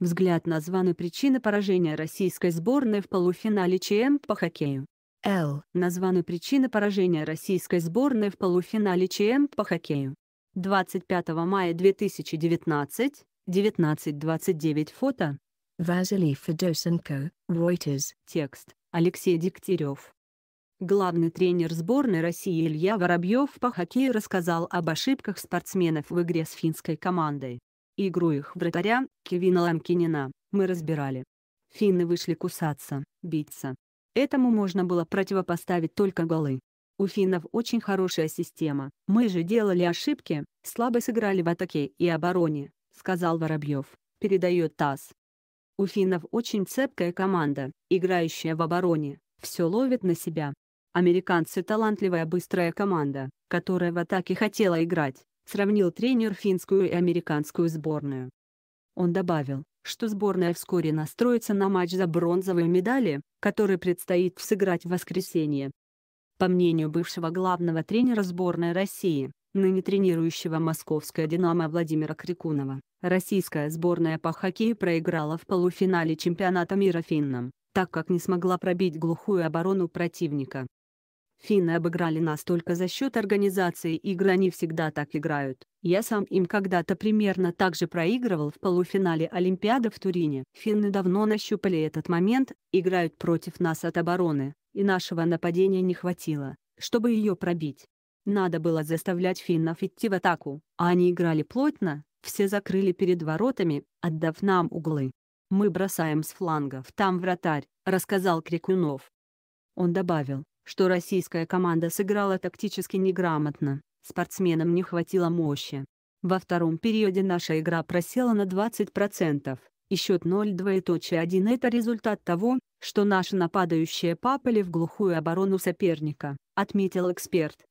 Взгляд на званые причины поражения российской сборной в полуфинале ЧМ по хоккею. Л. Названы причины поражения российской сборной в полуфинале ЧМ по хоккею. 25 мая 2019, 19.29 фото. Vasily Fedosенko, Reuters. Текст. Алексей Дегтярев. Главный тренер сборной России Илья Воробьев по хоккею рассказал об ошибках спортсменов в игре с финской командой. Игру их вратаря, Кевина Ламкинина, мы разбирали. Финны вышли кусаться, биться. Этому можно было противопоставить только голы. У финнов очень хорошая система, мы же делали ошибки, слабо сыграли в атаке и обороне, сказал Воробьев, передает ТАСС. У финнов очень цепкая команда, играющая в обороне, все ловит на себя. Американцы талантливая быстрая команда, которая в атаке хотела играть, сравнил тренер финскую и американскую сборную. Он добавил, что сборная вскоре настроится на матч за бронзовые медали, который предстоит сыграть в воскресенье. По мнению бывшего главного тренера сборной России, ныне тренирующего московское «Динамо» Владимира Крикунова, российская сборная по хоккею проиграла в полуфинале чемпионата мира финнам, так как не смогла пробить глухую оборону противника. Финны обыграли нас только за счет организации игры они всегда так играют. Я сам им когда-то примерно так же проигрывал в полуфинале Олимпиады в Турине. Финны давно нащупали этот момент, играют против нас от обороны, и нашего нападения не хватило, чтобы ее пробить. Надо было заставлять финнов идти в атаку, а они играли плотно, все закрыли перед воротами, отдав нам углы. «Мы бросаем с флангов, там вратарь», — рассказал Крикунов. Он добавил, что российская команда сыграла тактически неграмотно, спортсменам не хватило мощи. Во втором периоде наша игра просела на 20%, и счет 0-2.1 это результат того, что наши нападающие попали в глухую оборону соперника, отметил эксперт.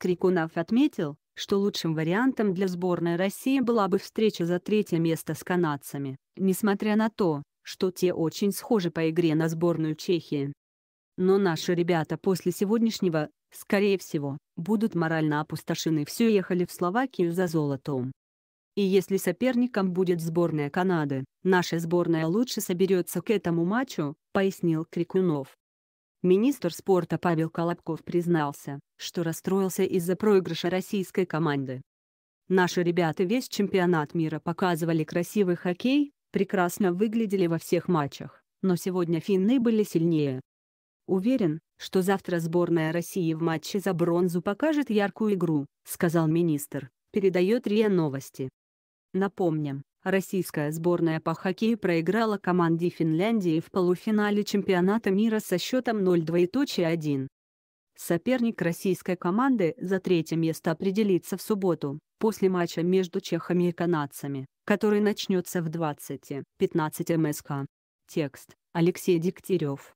Крикунов отметил, что лучшим вариантом для сборной России была бы встреча за третье место с канадцами, несмотря на то, что те очень схожи по игре на сборную Чехии. Но наши ребята после сегодняшнего, скорее всего, будут морально опустошены. Все ехали в Словакию за золотом. И если соперником будет сборная Канады, наша сборная лучше соберется к этому матчу, пояснил Крикунов. Министр спорта Павел Колобков признался, что расстроился из-за проигрыша российской команды. Наши ребята весь чемпионат мира показывали красивый хоккей, прекрасно выглядели во всех матчах, но сегодня финны были сильнее, Уверен, что завтра сборная России в матче за бронзу покажет яркую игру, сказал министр, передает РИА Новости. Напомним, российская сборная по хоккею проиграла команде Финляндии в полуфинале чемпионата мира со счетом 0-2.1. Соперник российской команды за третье место определится в субботу, после матча между чехами и канадцами, который начнется в 20.15 МСК. Текст Алексей Дегтярев